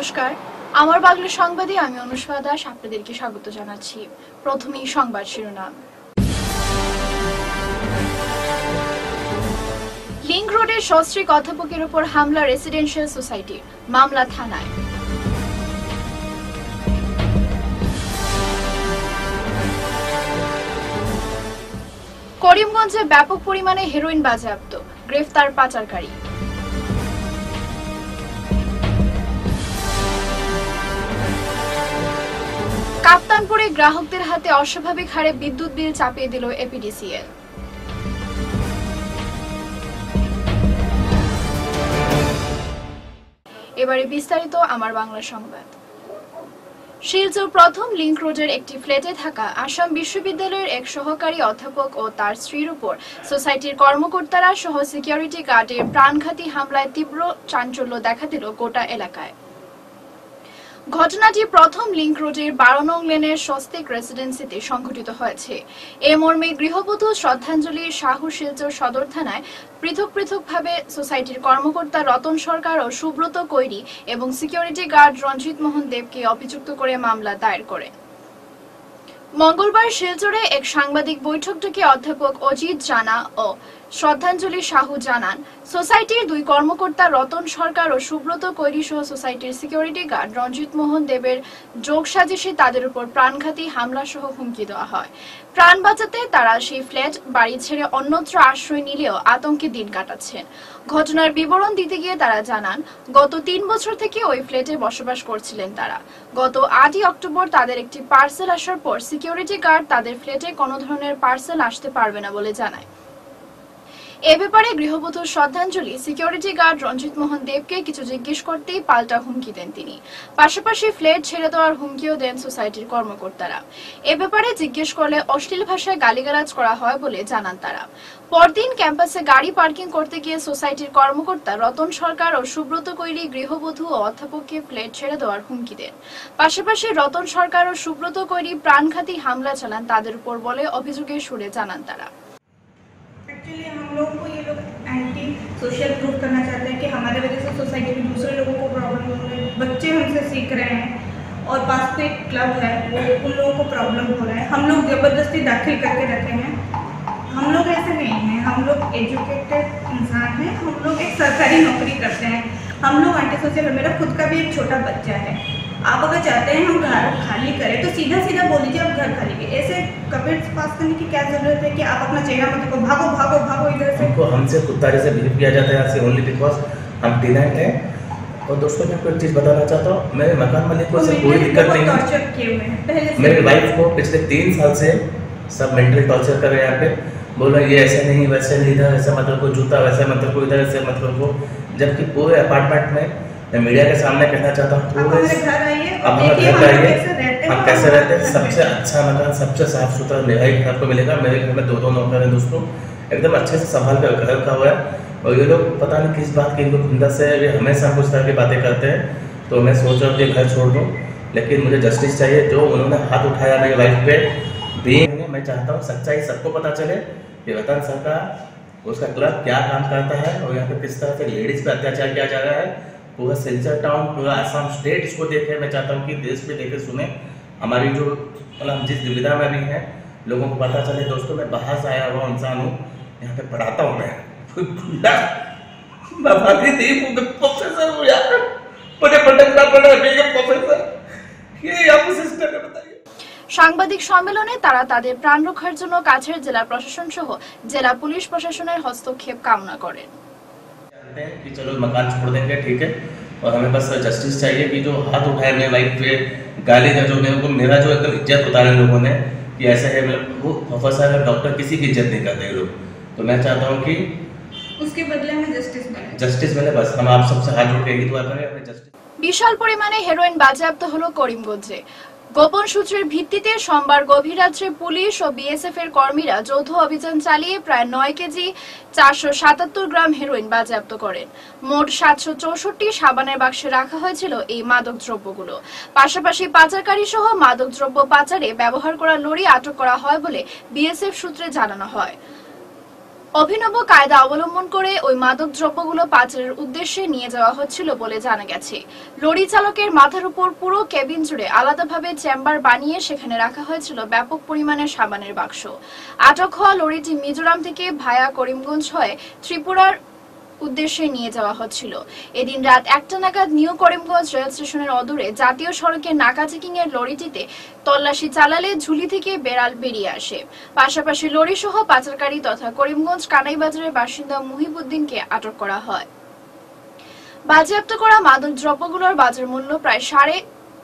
নমস্কার। আমার বাংলা সংবাদে আমি অনুষ্কা দাস আপনাদেরকে স্বাগত জানাচ্ছি। প্রথমেই সংবাদ শিরোনাম। লিংক রোডের সস্ত্রীক অধ্যাপকের উপর হামলা রেসিডেন্সিয়াল সোসাইটির মামলা থানায়। করিমগঞ্জে ব্যাপক পরিমাণে হেরোইন বাজেয়াপ্ত। গ্রেফতার পাচারকারী। কাপ্তানপুরে গ্রাহকদের হাতে অস্বাভাবিক হারে বিদ্যুৎ বিল চাপিয়ে দিল এপিডিসিএল। এবারে বিস্তারিত আমার বাংলা সংবাদ। শিলচর প্রথম লিংক রোডের একটি ফ্ল্যাটে থাকা আসাম বিশ্ববিদ্যালয়ের এক সহকারী অধ্যাপক ও তার স্ত্রীর উপর সোসাইটির কর্মকর্তারা সহ সিকিউরিটি গার্ডের প্রাণঘাতী হামলায় তীব্র চাঞ্চল্য দেখা দিল গোটা এলাকায়। ঘটনাটি প্রথম লিংক রোডের বারো নং লেনের স্বস্তিক রেসিডেন্সিতে সংঘটিত হয়েছে। এ মর্মে গৃহবধূ শ্রদ্ধাঞ্জলি সাহু শিলচর সদর থানায় পৃথক পৃথকভাবে সোসাইটির কর্মকর্তা রতন সরকার ও সুব্রত কৈরি এবং সিকিউরিটি গার্ড রঞ্জিত মোহন দেবকে অভিযুক্ত করে মামলা দায়ের করে। মঙ্গলবার শিলচরে এক সাংবাদিক বৈঠক ডেকে অধ্যাপক অজিত জানা ও শ্রদ্ধাঞ্জলি সাহু জানান, সোসাইটির দুই কর্মকর্তা রতন সরকার ও সুব্রত কৈরি সহ সোসাইটির সিকিউরিটি গার্ড রঞ্জিত মোহন দেবের যোগ সাজিশে তাদের উপর প্রাণঘাতী হামলা সহ হুমকি দেওয়া হয়। প্রাণ বাঁচাতে তারা সেই ফ্ল্যাট, বাড়ি ছেড়ে অন্যত্র আশ্রয় নিলেও আতঙ্কে দিন কাটাচ্ছেন ঘটনার বিবরণ দিতে গিয়ে তারা জানান, গত তিন বছর থেকে ওই ফ্ল্যাটে বসবাস করছিলেন তারা। গত আটই অক্টোবর তাদের একটি পার্সেল আসার পর সিকিউরিটি গার্ড তাদের ফ্ল্যাটে কোনো ধরনের পার্সেল আসতে পারবে না বলে জানায়। এ ব্যাপারে গৃহবধূর শ্রদ্ধাঞ্জলি সিকিউরিটি গার্ড রঞ্জিত মোহন দেবকে কিছু জিজ্ঞেস করতেই পাল্টা হুমকি দেন তিনি। পাশাপাশি ফ্ল্যাট ছেড়ে দেওয়ার হুমকিও দেন সোসাইটির কর্মকর্তারা। এ ব্যাপারে জিজ্ঞেস করলে অশ্লীল ভাষায় গালিগালাজ করা হয় বলে জানান তারা। পরদিন ক্যাম্পাসে গাড়ি পার্কিং করতে গিয়ে সোসাইটির কর্মকর্তা রতন সরকার ও সুব্রত কৈরি গৃহবধূ ও অধ্যাপককে ফ্ল্যাট ছেড়ে দেওয়ার হুমকি দেন। পাশাপাশি রতন সরকার ও সুব্রত কৈরি প্রাণঘাতী হামলা চালান তাদের উপর বলে অভিযোগের সুরে জানান তারা। लोगों एंटी सोशल प्रूफ करना चाहते हैं कि हमारे वजह से सोसाइटी में दूसरे लोगों को प्रॉब्लम हो रही है, बच्चे हमसे सीख रहे हैं और पास पे एक क्लब है, वो उन लोगों को प्रॉब्लम हो रहा है। हम लोग ज़बरदस्ती दाखिल करके रखे हैं। हम लोग ऐसे नहीं हैं, हम लोग एजुकेटेड इंसान हैं, हम लोग एक सरकारी नौकरी करते हैं। हम लोग एंटी सोशल मेरा खुद का भी एक छोटा बच्चा है। आप अगर चाहते हैं हम घर खाली करें तो सीधा सीधा बोल दीजिए आप घर खाली करें। ऐसे कमेंट्स पास करने की क्या ज़रूरत है कि आप अपना चेहरा मत देखो भागो भागो भागो इधर से। हमको हमसे कुत्ता जैसे बिहेव किया जाता है यहाँ से ओनली बिकॉज़ हम टीनेंट हैं। और दोस्तों मैं कोई चीज़ बताना चाहता हूँ मेरे मकान मालिक को से कोई दिक्कत नहीं है। मेरी वाइफ को पिछले तीन साल से सब मेंटल टॉर्चर कर रहे हैं यहाँ पे। बोल रहे ये ऐसे नहीं वैसे नहीं इधर ऐसे मतलब को जूता वैसे मतलब को इधर ऐसे मतलब को जबकि पूरे अपार्टमेंट में मैं मीडिया के सामने कहना चाहता हूँ आप हमारे घर आइए घर हम आइए। कैसे रहते हैं हम कैसे रहते हैं? सबसे अच्छा मकान सबसे साफ़ सुथरा मेरा ही घर को मिलेगा। मेरे घर में दो दो नौकर हैं दोस्तों। एकदम अच्छे से संभाल कर घर का हुआ है। और ये लोग पता नहीं किस बात की इनको खुंदस है। ये हमेशा कुछ तरह की बातें करते हैं। तो मैं सोच रहा हूँ कि घर छोड़ दूँ। लेकिन मुझे जस्टिस चाहिए। जो उन्होंने हाथ उठाया मेरी वाइफ पे भी मैं चाहता हूँ सच्चाई सबको पता चले। कि रतन सरकार उसका क्लब क्या काम करता है और यहाँ पे किस तरह से लेडीज़ पे अत्याचार किया जा रहा है। पूरा सिलचर टाउन पूरा आसाम स्टेट इसको देखे मैं चाहता हूँ कि देश में देखे सुने हमारी जो मतलब हम जिस दुविधा में भी हैं लोगों को पता चले दोस्तों मैं बाहर से आया हुआ इंसान हूँ यहाँ पे पढ़ाता हूँ मैं कोई खुला मैं भाभी थी प्रोफेसर हूँ यार मुझे भटकना पड़ा बेगम प्रोफेसर ये आप सिस्टर है बताइए সাংবাদিক সম্মেলনে তারা তাদের প্রাণ রক্ষার জন্য কাছের জেলা প্রশাসন সহ জেলা পুলিশ প্রশাসনের হস্তক্ষেপ কামনা করেন जानते हैं कि चलो मकान छोड़ देंगे ठीक है और हमें बस जस्टिस चाहिए कि जो हाथ उठाए मेरे वाइफ पे गाली का जो मेरे को मेरा जो एकदम इज्जत उतारे लोगों ने कि ऐसे है मतलब वो प्रोफेसर है डॉक्टर किसी की इज्जत नहीं करते ये लोग तो मैं चाहता हूँ कि उसके बदले में जस्टिस मिले जस्टिस मिले बस हम आप सबसे हाथ जोड़ के यही दुआ करें हमें जस्टिस বিশাল পরিমাণে হেরোইন বাজেয়াপ্ত হলো করিমগঞ্জে গোপন সূত্রের ভিত্তিতে সোমবার গভীর রাত্রে পুলিশ ও বিএসএফ এর কর্মীরা যৌথ অভিযান চালিয়ে প্রায় নয় কেজি চারশো সাতাত্তর গ্রাম হেরোইন বাজেয়াপ্ত করেন। মোট সাতশো চৌষট্টি সাবানের বাক্সে রাখা হয়েছিল এই মাদক দ্রব্যগুলো। পাশাপাশি পাচারকারী সহ মাদক দ্রব্য পাচারে ব্যবহার করা লরি আটক করা হয় বলে বিএসএফ সূত্রে জানানো হয়। অভিনব কায়দা অবলম্বন করে ওই মাদক দ্রব্যগুলো পাচারের উদ্দেশ্যে নিয়ে যাওয়া হচ্ছিল বলে জানা গেছে। লরি চালকের মাথার উপর পুরো কেবিন জুড়ে আলাদাভাবে চেম্বার বানিয়ে সেখানে রাখা হয়েছিল ব্যাপক পরিমাণের সাবানের বাক্স। আটক হওয়া লরিটি মিজোরাম থেকে ভায়া করিমগঞ্জ হয়ে ত্রিপুরার উদ্দেশ্যে নিয়ে যাওয়া হচ্ছিল। এদিন রাত একটা নাগাদ নিউ করিমগঞ্জ রেল স্টেশনের অদূরে জাতীয় সড়কের নাকা চেকিং এর লরিটিতে তল্লাশি চালালে ঝুলি থেকে বেড়াল বেরিয়ে আসে। পাশাপাশি লরি সহ পাচারকারী তথা করিমগঞ্জ কানাইবাজারের বাসিন্দা মুহিবুদ্দিনকে আটক করা হয়। বাজেয়াপ্ত করা মাদক দ্রব্যগুলোর বাজার মূল্য প্রায় সাড়ে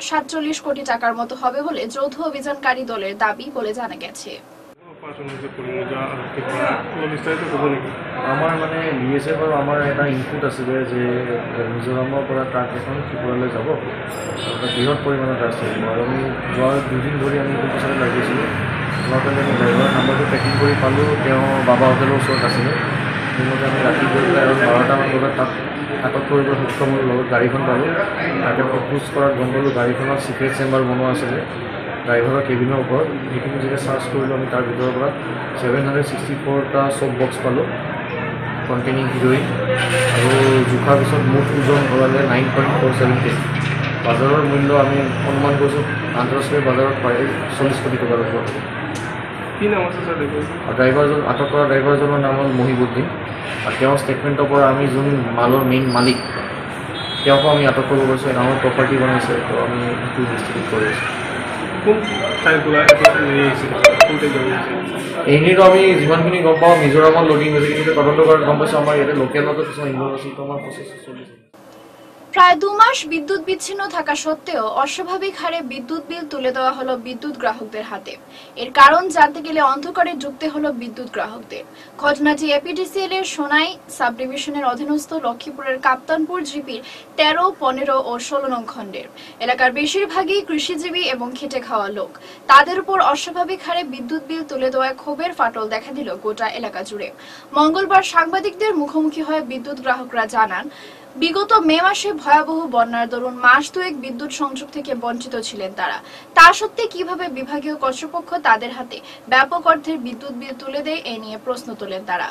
সাতচল্লিশ কোটি টাকার মতো হবে বলে যৌথ অভিযানকারী দলের দাবি বলে জানা গেছে। আমাৰ মানে বি এছ এফৰ আমাৰ এটা ইনপুট আছিলে যে মিজোৰামৰ পৰা ট্ৰাক এখন ত্ৰিপুৰালৈ যাব। আৰু এটা বৃহৎ পৰিমাণৰ ট্ৰাক থাকিব আৰু আমি যোৱা দুদিন ধৰি আমি এইটো পিছতে লাগিছিলোঁ আমি ড্ৰাইভাৰৰ নাম্বাৰটো ট্ৰেকিং কৰি পালোঁ। তেওঁ বাবা হোটেলৰ ওচৰত আছিলে। সেইমতে আমি ৰাতি গৈ পেলাই আৰু বাৰটামান বজাত তাত আটক কৰিব সক্ষম হ'লোঁ লগত গাড়ীখন পালোঁ। তাতে সোধ কৰাত গম পালোঁ গাড়ীখনত চিক্ৰেট চেম্বাৰ বনোৱা আছিলে। ড্ৰাইভাৰৰ কেবিনৰ ওপৰত সেইখিনি যেতিয়া চাৰ্চ কৰিলোঁ আমি তাৰ ভিতৰৰ পৰা ছেভেন হাণ্ড্ৰেড ছিক্সটি ফ'ৰটা চব বক্স পালোঁ কণ্টেইনিং হিৰ'ইন আৰু জোখাৰ পিছত মুঠ ওজন ভৰালে নাইন পইণ্ট ফ'ৰ ছেভেন কে বজাৰৰ মূল্য আমি অনুমান কৰিছোঁ আন্তঃৰাষ্ট্ৰীয় বজাৰত প্ৰায় চল্লিছ কোটি টকাৰ ওপৰত হ'ব কি নাম আছে ছাৰ ড্ৰাইভাৰজন আটক কৰা ড্ৰাইভাৰজনৰ নাম হ'ল মহিবুদ্দিন। আৰু তেওঁৰ ষ্টেটমেণ্টৰ পৰা আমি যোন মালৰ মেইন মালিক তেওঁকো আমি আটক কৰিব পাৰিছোঁ ডাঙৰ প্ৰপাৰ্টি বনাইছে তো আমি সেইটো ইনভেষ্টিগেট কৰি আছোঁ। এইখিনিতো আমি যিমানখিনি গম পাওঁ মিজোৰামত লডিং হৈছে কিন্তু তদন্ত কৰাত গম পাইছোঁ আমাৰ ইয়াতে লোকেলতো কিছুমান ইনভলভ আমাৰ প্ৰচেছ চলিছে প্রায় দু মাস বিদ্যুৎ বিচ্ছিন্ন থাকা সত্ত্বেও অস্বাভাবিক হারে বিদ্যুৎ বিল তুলে দেওয়া হলো বিদ্যুৎ গ্রাহকদের হাতে। এর কারণ জানতে গেলে অন্ধকারে ঢুকতে হলো বিদ্যুৎ গ্রাহকদের। ঘটনাটি এপিডিসিএল এর সোনাই সাব ডিভিশনের অধীনস্থ লক্ষ্মীপুরের কাপ্তানপুর জিপির তেরো, পনেরো ও ষোলো নং খণ্ডের। এলাকার বেশিরভাগই কৃষিজীবী এবং খেটে খাওয়া লোক। তাদের উপর অস্বাভাবিক হারে বিদ্যুৎ বিল তুলে দেওয়ায় ক্ষোভের ফাটল দেখা দিল গোটা এলাকা জুড়ে। মঙ্গলবার সাংবাদিকদের মুখোমুখি হয়ে বিদ্যুৎ গ্রাহকরা জানান বিগত মে মাসে ভয়াবহ বন্যার দরুন মাস দুয়েক বিদ্যুৎ সংযোগ থেকে বঞ্চিত ছিলেন তারা। তা সত্ত্বে কীভাবে বিভাগীয় কর্তৃপক্ষ তাদের হাতে ব্যাপক অর্থের বিদ্যুৎ বিল তুলে দেয় এ নিয়ে প্রশ্ন তোলেন তারা।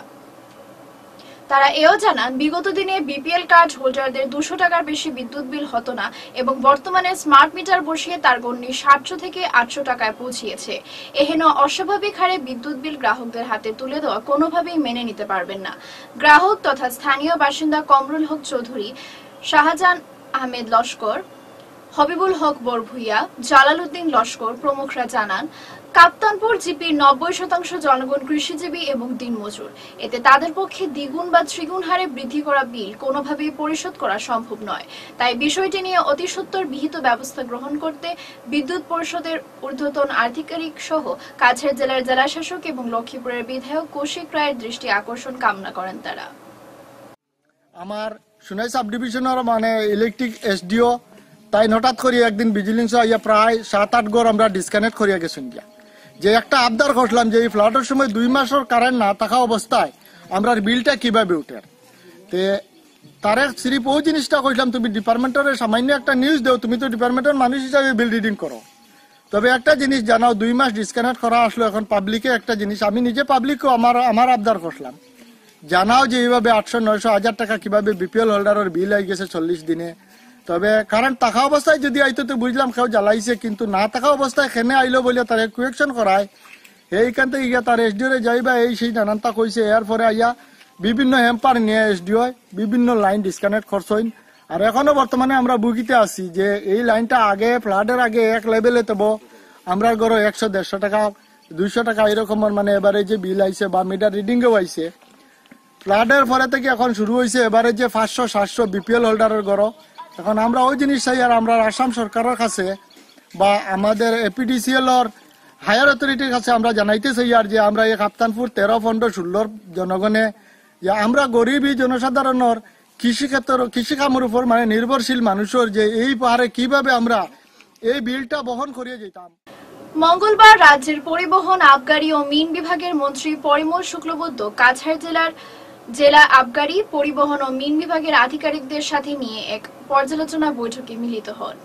তারা এও জানান, বিগত দিনে বিপিএল কার্ড হোল্ডারদের দুশো টাকার বেশি বিদ্যুৎ বিল হতো না এবং বর্তমানে স্মার্ট মিটার বসিয়ে তার গণ্যি সাতশো থেকে আটশো টাকায় পৌঁছিয়েছে। এহেন অস্বাভাবিক হারে বিদ্যুৎ বিল গ্রাহকদের হাতে তুলে দেওয়া কোনোভাবেই মেনে নিতে পারবেন না। গ্রাহক তথা স্থানীয় বাসিন্দা কমরুল হক চৌধুরী, শাহজাহান আহমেদ লস্কর, হবিবুল হক বরভুইয়া জালালউদ্দিন লস্কর প্রমুখরা জানান কাপ্তানপুর জিপির নব্বই শতাংশ জনগণ কৃষিজীবী এবং দিনমজুর। এতে তাদের পক্ষে দ্বিগুণ বা ত্রিগুণ হারে বৃদ্ধি করা বিল কোনোভাবেই পরিশোধ করা সম্ভব নয়। তাই বিষয়টি নিয়ে অতি সত্বর বিহিত ব্যবস্থা গ্রহণ করতে বিদ্যুৎ পরিষদের ঊর্ধ্বতন আধিকারিক সহ কাছের জেলার জেলাশাসক এবং লক্ষ্মীপুরের বিধায়ক কৌশিক রায়ের দৃষ্টি আকর্ষণ কামনা করেন তারা। আমার সোনাই সাব ডিভিশনের মানে ইলেকট্রিক এসডিও, তাই হঠাৎ করে একদিন ভিজিলেন্স আইয়া প্রায় সাত আট গড় আমরা ডিসকানেক্ট করিয়া গেছেন গিয়া। যে একটা আবদার করলাম যে এই ফ্লাডের সময় দুই মাসের কারেন্ট না থাকা অবস্থায় আমরা বিলটা কীভাবে উঠে? তে তারে সিরিপ ওই জিনিসটা কইলাম, তুমি ডিপার্টমেন্টের সামান্য একটা নিউজ দেও, তুমি তো ডিপার্টমেন্টের মানুষ হিসাবে বিল রিডিং করো। তবে একটা জিনিস জানাও, দুই মাস ডিসকানেক্ট করা আসলো, এখন পাবলিকে একটা জিনিস, আমি নিজে পাবলিকও আমার আমার আবদার করলাম জানাও যে এইভাবে আটশো নয়শো হাজার টাকা কীভাবে বিপিএল হোল্ডারের বিল আই গেছে চল্লিশ দিনে। তবে কারণ থাকা অবস্থায় যদি আইতো তো বুঝলাম কেউ জ্বালাইছে, কিন্তু না থাকা অবস্থায় খেনে আইলো বলে তার কুয়েকশন করায়, এইখান থেকে গিয়া তার এসডিও রে যাইবা, এই সেই নানানটা কইছে। এর পরে আইয়া বিভিন্ন হেম্পার নিয়ে এসডিও বিভিন্ন লাইন ডিসকানেক্ট করছইন আর এখনও বর্তমানে আমরা বুকিতে আছি যে এই লাইনটা আগে ফ্লাডের আগে এক লেভেলে তব আমরা গড় একশো, দেড়শো টাকা, দুইশো টাকা এরকমের মানে এবারে যে বিল আইছে বা মিটার রিডিংও আইছে। ফ্লাডের পরে থেকে এখন শুরু হয়েছে এবারে যে পাঁচশো, সাতশো বিপিএল হোল্ডারের গড় এখন আমরা ওই জিনিস চাই, আর আমরা আসাম সরকারের কাছে বা আমাদের এপিডিসিএল এর হায়ার অথরিটির কাছে আমরা জানাইতে চাই, আর যে আমরা এই কাপ্তানপুর তেরো পনেরো ষোলোর জনগণে, যে আমরা গরিবই জনসাধারণের কৃষিক্ষেত্র কৃষি কামের উপর মানে নির্ভরশীল মানুষের যে এই পাহাড়ে কীভাবে আমরা এই বিলটা বহন করিয়ে যেতাম। মঙ্গলবার রাজ্যের পরিবহন, আবগারি ও মিন বিভাগের মন্ত্রী পরিমল শুক্লবৈদ্য কাছাড় জেলার জেলা আবগারি, পরিবহন ও মিন বিভাগের আধিকারিকদের সাথে নিয়ে এক পর্যালোচনা বৈঠকে মিলিত হন।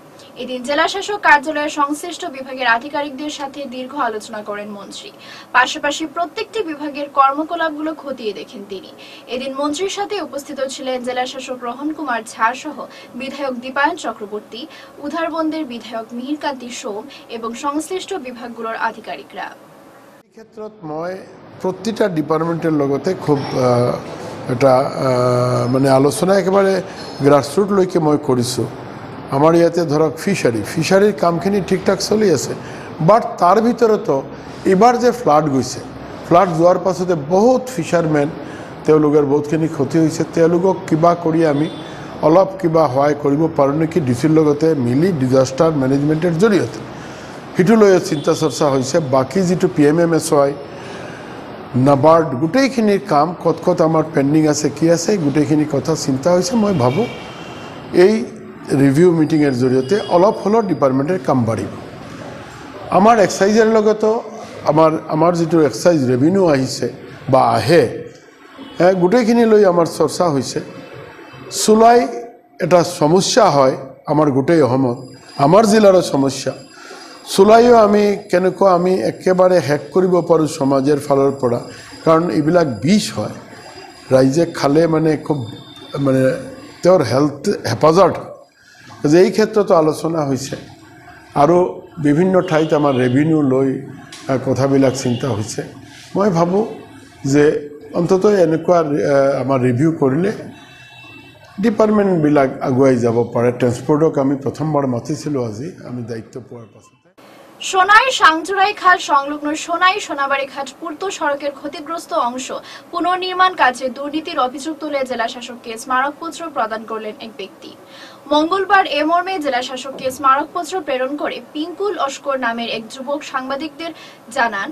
এদিন জেলাশাসক কার্যালয়ের সংশ্লিষ্ট বিভাগের আধিকারিকদের সাথে দীর্ঘ আলোচনা করেন মন্ত্রী। পাশাপাশি প্রত্যেকটি বিভাগের কর্মকলাপগুলো খতিয়ে দেখেন তিনি। এদিন মন্ত্রীর সাথে উপস্থিত ছিলেন জেলাশাসক রোহন কুমার ঝা সহ বিধায়ক দীপায়ন চক্রবর্তী, উধারবন্দের বিধায়ক মিহিরকান্তি সোম এবং সংশ্লিষ্ট বিভাগগুলোর আধিকারিকরা। ক্ষেত্ৰত মই প্ৰতিটা ডিপাৰ্টমেণ্টৰ লগতে খুব এটা মানে আলোচনা একেবাৰে গ্ৰাছৰুটলৈকে মই কৰিছোঁ আমাৰ ইয়াতে ধৰক ফিচাৰী ফিচাৰীৰ কামখিনি ঠিক ঠাক চলি আছে। বাট তাৰ ভিতৰতো এইবাৰ যে ফ্লাড গৈছে ফ্লাড যোৱাৰ পাছতে বহুত ফিচাৰমেন তেওঁলোকৰ বহুতখিনি ক্ষতি হৈছে তেওঁলোকক কিবা কৰি আমি, অলপ কিবা সহায় কৰিব পাৰোঁ নেকি? ডি চিৰ লগতে মিলি ডিজাষ্টাৰ মেনেজমেণ্টৰ জৰিয়তে। সেইটো লৈ চিন্তা চৰ্চা হৈছে। বাকী যিটো P M M S Y NABARD গোটেইখিনিৰ কাম ক'ত ক'ত আমাৰ পেণ্ডিং আছে কি আছে গোটেইখিনি কথা চিন্তা হৈছে মই ভাবোঁ এই ৰিভিউ মিটিঙৰ জৰিয়তে অলপ হ'লেও ডিপাৰ্টমেণ্টৰ কাম বাঢ়িব। আমাৰ এক্সাইজৰ লগতো আমাৰ আমাৰ যিটো এক্সাইজ ৰেভিনিউ আহিছে বা আহে গোটেইখিনি লৈ আমাৰ চৰ্চা হৈছে। চুলাই এটা সমস্যা হয় আমাৰ গোটেই অসমত। আমাৰ জিলাৰো সমস্যা। চুলাইও আমি কেনেকুৱা আমি একেবাৰে শেষ কৰিব পাৰোঁ সমাজৰ ফালৰ পৰা কাৰণ এইবিলাক বিষ হয়। ৰাইজে খালে মানে খুব মানে তেওঁৰ হেল্থ হেফাজত যে এই ক্ষেত্ৰতো আলোচনা হৈছে। আৰু বিভিন্ন ঠাইত আমাৰ ৰেভিনিউ লৈ কথাবিলাক চিন্তা হৈছে। মই ভাবোঁ যে অন্ততঃ এনেকুৱা আমাৰ ৰিভিউ কৰিলে ডিপাৰ্টমেণ্টবিলাক আগুৱাই যাব পাৰে। ট্ৰেন্সপৰ্টক আমি প্ৰথমবাৰ মাতিছিলোঁ আজি আমি দায়িত্ব পোৱাৰ পাছতে। সোনাই সাংজুরাই খাল সংলগ্ন সোনাই সোনাবাড়ি ঘাট পূর্ত সড়কের ক্ষতিগ্রস্ত অংশ পুনর্নির্মাণ কাজে দুর্নীতির অভিযোগ তুলে জেলা শাসককে স্মারকপত্র প্রদান করলেন এক ব্যক্তি। মঙ্গলবার এ মর্মে জেলা শাসককে স্মারকপত্র প্রেরণ করে পিঙ্কুল অস্কর নামের এক যুবক সাংবাদিকদের জানান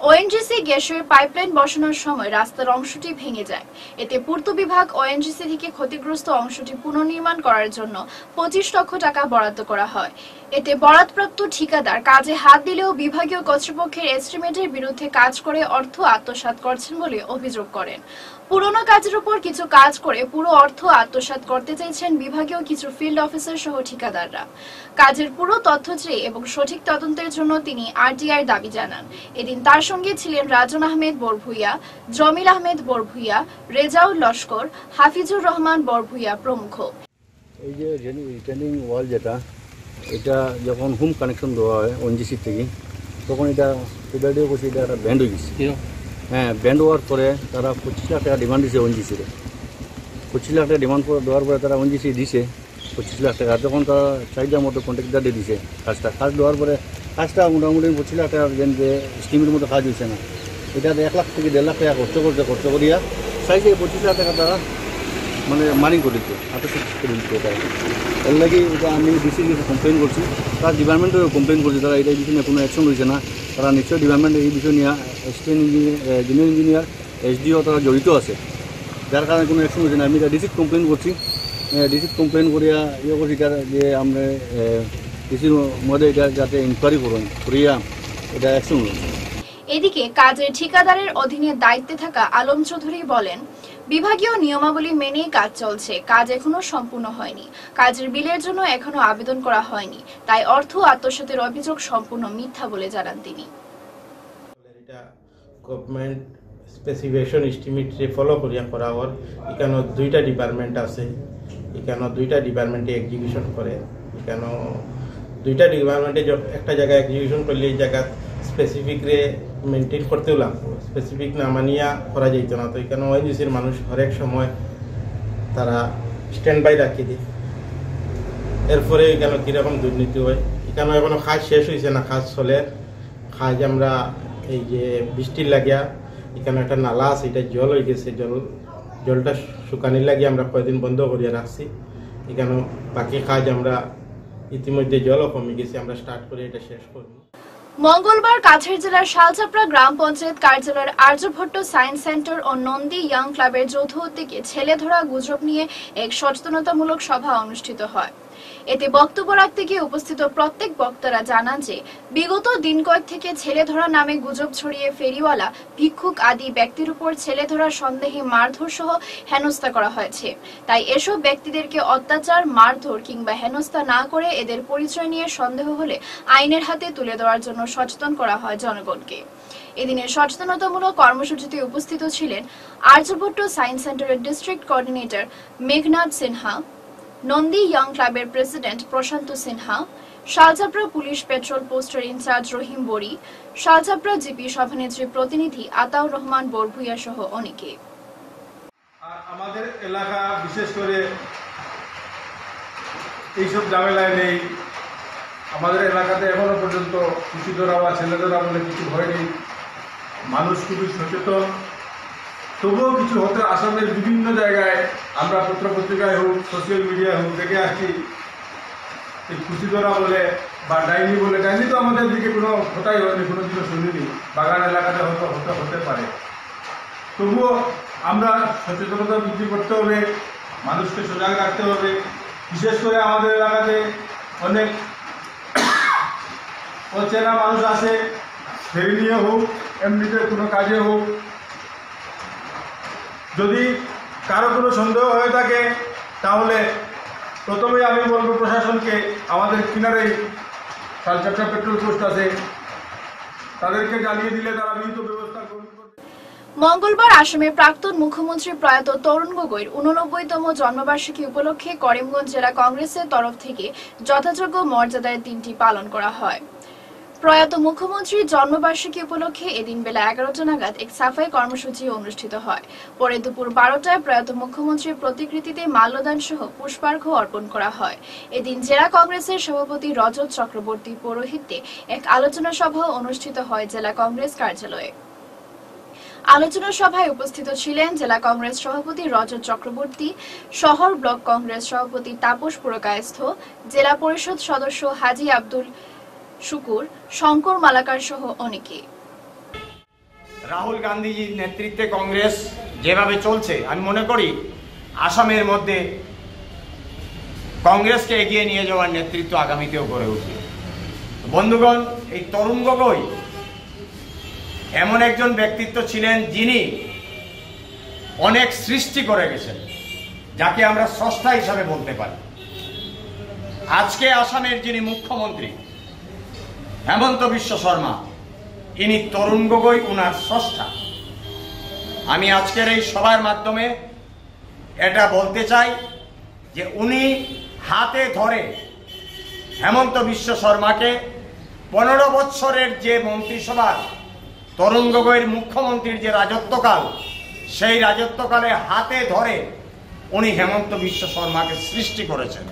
ওএনজিসি গ্যাসের পাইপলাইন বসানোর সময় রাস্তার অংশটি ভেঙে যায়। এতে পূর্ত বিভাগ ওএনজিসি থেকে ক্ষতিগ্রস্ত অংশটি পুনর্নির্মাণ করার জন্য পঁচিশ লক্ষ টাকা বরাদ্দ করা হয়। এতে বরাদপ্রাপ্ত ঠিকাদার কাজে হাত দিলেও বিভাগীয় কর্তৃপক্ষের এস্টিমেটের বিরুদ্ধে কাজ করে অর্থ আত্মসাত করছেন বলে অভিযোগ করেন। পুরনো কাজের উপর কিছু কাজ করে পুরো অর্থ আত্মসাৎ করতে চাইছেন বিভাগীয় কিছু ফিল্ড অফিসার সহ ঠিকাদাররা। কাজের পুরো তথ্য চেয়ে এবং সঠিক তদন্তের জন্য তিনি আরটিআই দাবি জানান। এদিন তার সঙ্গে ছিলেন রাজন আহমেদ বরভুইয়া জমিল আহমেদ বরভুইয়া রেজাউল লস্কর হাফিজুর রহমান বরভুইয়া প্রমুখ। এই যে রিটার্নিং ওয়াল যেটা এটা যখন হোম কানেকশন দেওয়া হয় ওএনজিসি থেকে তখন এটা এটা একটা ব্যান্ড হয়ে গেছে। হ্যাঁ ব্যান্ড হওয়ার পরে তারা পঁচিশ লাখ টাকা ডিমান্ড দিছে অঞ্জিসিরে পঁচিশ লাখ টাকা ডিমান্ড করে দেওয়ার পরে তারা অঞ্জিসি দিছে পঁচিশ লাখ টাকা। তখন তারা চাহিদা মতো কন্ট্রাক্টার দিয়ে দিছে কাজটা, কাজ দেওয়ার পরে কাজটা মোটামুটি পঁচিশ লাখ টাকা যেন যে স্কিমের মতো কাজ হয়েছে না। এটা এক লাখ থেকে দেড় লাখ টাকা খরচ করছে, খরচ করিয়া চাইছে পঁচিশ লাখ টাকা তারা মানে মানি করে দিতে আটশো করে দিতে এটা? এর লাগে এটা আমি ডিসি কমপ্লেন করছি। তার ডিপার্টমেন্টেও কমপ্লেন করছি, তারা এটা বিষয়ে কোনো অ্যাকশন রয়েছে না। তারা নিশ্চয়ই ডিপার্টমেন্ট এই বিষয় নিয়ে assistant engineer junior engineer SDO তারা জড়িত আছে। যার কারণে কোনো অ্যাকশন হয়েছে না। আমি এটা ডিসিট কমপ্লেন করছি। ডিসিট কমপ্লেন করিয়া ইয়ে করছি যে আমরা ডিসির মধ্যে এটা যাতে ইনকোয়ারি করুন, করিয়া এটা অ্যাকশন রয়েছে এদিকে কাজের ঠিকাদারের অধীনে দায়িত্বে থাকা আলম চৌধুরী বলেন বিভাগীয় নিয়মাবলী মেনেই কাজ চলছে। কাজ এখনও সম্পূর্ণ হয়নি। কাজের বিলের জন্য এখনও আবেদন করা হয়নি। তাই অর্থ আত্মসাতের অভিযোগ সম্পূর্ণ মিথ্যা বলে জানান তিনি। গভর্নমেন্ট স্পেসিফিকেশন এস্টিমেটে ফলো করিয়া করা হওয়ার এখানে দুইটা ডিপার্টমেন্ট আছে। এখানে দুইটা ডিপার্টমেন্টে এক্সিকিউশন করে। এখানে দুইটা ডিপার্টমেন্টে একটা জায়গায় এক্সিকিউশন করলে এই জায়গা স্পেসিফিক রে মেনটেন করতেও লাগতো স্পেসিফিক না মানিয়া করা যেত না। তো এখানে ওএনজিসির মানুষ হরেক সময় তারা স্ট্যান্ড বাই রাখি দিয়ে। এরপরে এখানে কীরকম দুর্নীতি হয়? এখানে এখনও কাজ শেষ হয়েছে না, কাজ চলে। কাজ আমরা এই যে বৃষ্টির লাগিয়া এখানে একটা নালা আছে, এটা জল হয়ে গেছে। জল, জলটা শুকানির লাগিয়ে আমরা কয়েকদিন বন্ধ করিয়া রাখছি। এখানে বাকি কাজ আমরা ইতিমধ্যে জলও কমে গেছে। আমরা স্টার্ট করে এটা শেষ করব। মঙ্গলবার কাছের জেলার শালচাপড়া গ্রাম পঞ্চায়েত কার্যালয়ের আর্যভট্ট সায়েন্স সেন্টার ও নন্দী ইয়াং ক্লাবের যৌথ উদ্যোগে ছেলে ধরা গুজব নিয়ে এক সচেতনতামূলক সভা অনুষ্ঠিত হয়। এতে বক্তব্য রাখতে গিয়ে উপস্থিত প্রত্যেক বক্তারা জানান যে, বিগত দিন কয়েক থেকে ছেলে ধরা নামে গুজব ছড়িয়ে ফেরিওয়ালা ভিক্ষুক আদি ব্যক্তির উপর ছেলে ধরার সন্দেহে মারধর সহ হেনস্থা করা হয়েছে। তাই এসব ব্যক্তিদেরকে অত্যাচার, মারধর কিংবা হেনস্থা না করে এদের পরিচয় নিয়ে সন্দেহ হলে আইনের হাতে তুলে দেওয়ার জন্য সচেতন করা হয় জনগণকে। এদিনের সচেতনতামূলক কর্মসূচিতে উপস্থিত ছিলেন আর্যভট্ট সায়েন্স সেন্টারের district coordinator Meghnath Sinha Nandi young ক্লাবের president Prashanta Sinha Salchapra police patrol পোস্টের ইনচার্জ রহিম বড়ি শালচাপড়া জিপি সভানেত্রী প্রতিনিধি আতাউর রহমান বরভুইয়া সহ অনেকে। আমাদের এলাকা বিশেষ করে এইসব ঝামেলায় নেই। আমাদের এলাকাতে এখনও পর্যন্ত শিশুধরা বা ছেলেধরা বলে কিছু হয়নি। মানুষ খুবই সচেতন। তবুও কিছু হতে আসামের বিভিন্ন জায়গায় আমরা পত্রপত্রিকায় হোক সোশ্যাল মিডিয়ায় হোক, দেখে আসছি। এই খুশি ধরা বলে বা ডাইনি বলে, ডাইনি তো আমাদের দিকে কোনো কথাই হয়নি, কোনো কিছু শুনিনি। বাগান এলাকাতে হয়তো হতে হতে পারে। তবুও আমরা সচেতনতা বৃদ্ধি করতে হবে মানুষকে সজাগ রাখতে হবে বিশেষ করে আমাদের এলাকাতে অনেক অচেনা মানুষ আছে। ফেরি নিয়ে হোক, এমনিতে কোনো কাজে হোক যদি কারও কোনো সন্দেহ হয়ে থাকে, তাহলে প্রথমে আমি বলব প্রশাসনকে, আমাদের কিনারে সালচাপটা পেট্রোল পোস্ট আছে, তাদেরকে জানিয়ে দিলে তারা বিহিত ব্যবস্থা মঙ্গলবার আসামের প্রাক্তন মুখ্যমন্ত্রী প্রয়াত তরুণ গগৈর উননব্বইতম জন্মবার্ষিকী উপলক্ষে করিমগঞ্জ জেলা কংগ্রেসের তরফ থেকে যথাযোগ্য মর্যাদায় দিনটি পালন করা হয়। প্রয়াত মুখ্যমন্ত্রীর জন্মবার্ষিকী উপলক্ষে এদিন বেলা এগারোটা নাগাদ এক সাফাই কর্মসূচি অনুষ্ঠিত হয়। পরে দুপুর বারোটায় প্রয়াত মুখ্যমন্ত্রীর প্রতিকৃতিতে মাল্যদান সহ পুষ্পার্ঘ অর্পণ করা হয়। এদিন জেলা কংগ্রেসের সভাপতি রজত চক্রবর্তী পৌরোহিত্যে এক আলোচনা সভা অনুষ্ঠিত হয় জেলা কংগ্রেস কার্যালয়ে। আলোচনা সভায় উপস্থিত ছিলেন জেলা কংগ্রেস সভাপতি রজত চক্রবর্তী, শহর ব্লক কংগ্রেস সভাপতি তাপস পুরকায়স্থ, জেলা পরিষদ সদস্য হাজি আব্দুল শুকুর, শঙ্কর মালাকার সহ অনেকে। রাহুল গান্ধীজির নেতৃত্বে কংগ্রেস যেভাবে চলছে, আমি মনে করি আসামের মধ্যে কংগ্রেসকে এগিয়ে নিয়ে যাওয়ার নেতৃত্ব আগামীতেও গড়ে উঠবে। বন্ধুগণ, এই তরুণ গগৈ এমন একজন ব্যক্তিত্ব ছিলেন যিনি অনেক সৃষ্টি করে গেছেন, যাকে আমরা স্রষ্টা হিসাবে বলতে পারি। আজকে আসামের যিনি মুখ্যমন্ত্রী হেমন্ত বিশ্ব শর্মা। ইনি তরুণ গগৈ উনার স্রষ্টা। আমি আজকের এই সভার মাধ্যমে এটা বলতে চাই যে উনি হাতে ধরে হেমন্ত বিশ্ব শর্মাকে পনেরো বৎসরের যে মন্ত্রিসভার তরুণ গগৈর মুখ্যমন্ত্রীর যে রাজত্বকাল, সেই রাজত্বকালে হাতে ধরে উনি হেমন্ত বিশ্ব শর্মাকে সৃষ্টি করেছেন।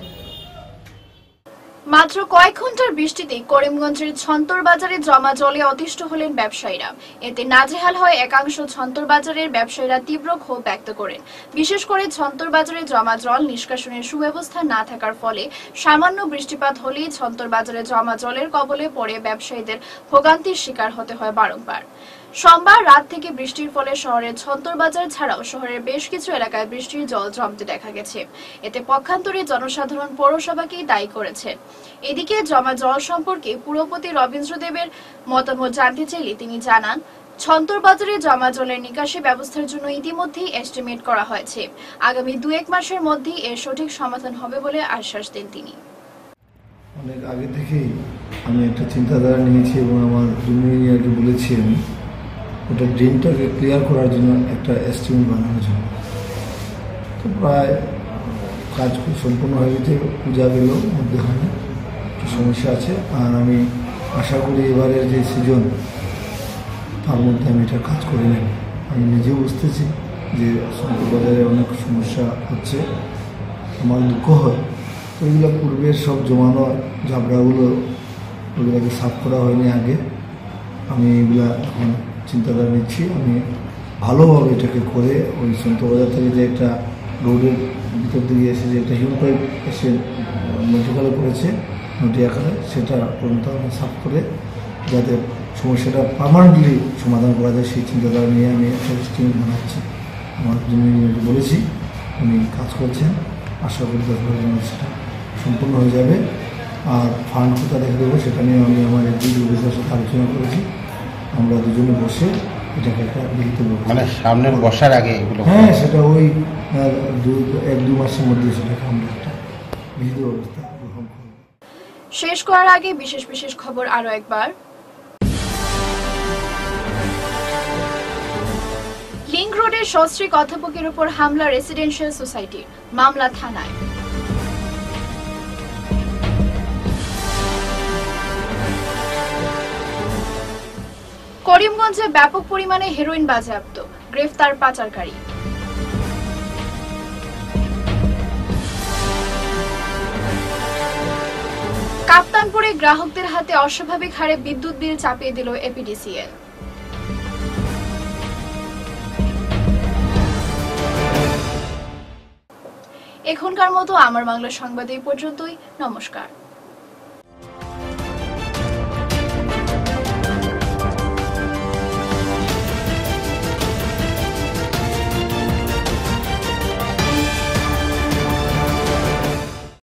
মাত্র কয়েক ঘণ্টার বৃষ্টিতে করিমগঞ্জের ছন্তর বাজারে জমা জলে অতিষ্ঠ হলেন ব্যবসায়ীরা। এতে নাজেহাল হয় একাংশ ছন্তর বাজারের ব্যবসায়ীরা তীব্র ক্ষোভ ব্যক্ত করেন। বিশেষ করে ছন্তর বাজারে জমা জল নিষ্কাশনের সুব্যবস্থা না থাকার ফলে সামান্য বৃষ্টিপাত হলেই ছন্তর বাজারে জমা জলের কবলে পড়ে ব্যবসায়ীদের ভোগান্তির শিকার হতে হয় বারংবার। সোমবার রাত থেকে বৃষ্টির ফলে শহরের ছন্তর বাজার ছাড়াও শহরের বেশ কিছু এলাকায় বৃষ্টির জল জমতে দেখা গেছে। এতে পক্ষান্তরে জনসাধারণ পৌরসভাকেই দায়ী করেছেন এদিকে জমা জল সম্পর্কে পুরপতি রবীন্দ্র দেবের মতামত জানতে চাইলে তিনি জানান ছন্তরবাজারে জমা জলের নিকাশি ব্যবস্থার জন্য ইতিমধ্যেই এস্টিমেট করা হয়েছে। আগামী দু এক মাসের মধ্যেই এর সঠিক সমাধান হবে বলে আশ্বাস দেন তিনি। অনেক আগে থেকেই আমি একটা চিন্তাধারা নিয়েছি এবং আমার ইঞ্জিনিয়ারকে বলেছি আমি ওটা ড্রেনটাকে ক্লিয়ার করার জন্য একটা এস্টিমেট বানানোর জন্য তো প্রায় কাজ সম্পূর্ণ হয়ে গেছে, পূজা গেল মধ্যখানে একটু সমস্যা আছে, আর আমি আশা করি এবারের যে সিজন তার মধ্যে আমি এটা কাজ করে নেব। আমি নিজেও বুঝতেছি যে বাজারে অনেক সমস্যা হচ্ছে, আমার দুঃখ হয়। তো এগুলো পূর্বের সব জমানো ঝাবড়াগুলো ওগুলোকে সাফ করা হয়নি আগে। আমি এগুলা এখন চিন্তাধারা নিচ্ছি। আমি ভালোভাবে এটাকে করে ওই সন্ত বাজার থেকে যে একটা রোডের ভিতর দিকে এসে যে একটা হিল পাইপ এসে নটিকালে পড়েছে নটি আকারে সেটা পর্যন্ত আমি সাফ করে যাতে সমস্যাটা পার্মানেন্টলি সমাধান করা যায়, সেই চিন্তাধারা নিয়ে আমি একটা স্টিমেট বানাচ্ছি। আমার জন্য বলেছি, উনি কাজ করছেন। আশা করি যেন সেটা সম্পূর্ণ হয়ে যাবে। আর ফান্ড কোথা দেখে দেবো সেটা নিয়ে আমি আমার অফিসের সাথে আলোচনা করেছি। আমরা দুজনে বসে এটাকে একটা লিখিত মানে সামনের বর্ষার আগে এগুলো হ্যাঁ সেটা ওই দু এক দু মাসের মধ্যে সেটাকে আমরা একটা লিখিত ব্যবস্থা গ্রহণ করব। শেষ করার আগে বিশেষ বিশেষ খবর আরও একবার। লিংক রোডের সস্ত্রীক অধ্যাপকের উপর হামলা রেসিডেন্সিয়াল সোসাইটির মামলা থানায়। করিমগঞ্জে ব্যাপক পরিমাণে হেরোইন বাজেয়াপ্ত। গ্রেফতার পাচারকারী। কাপ্তানপুরে গ্রাহকদের হাতে অস্বাভাবিক হারে বিদ্যুৎ বিল চাপিয়ে দিল এপিডিসিএল এখনকার মতো আমার বাংলা সংবাদ এই পর্যন্তই। নমস্কার।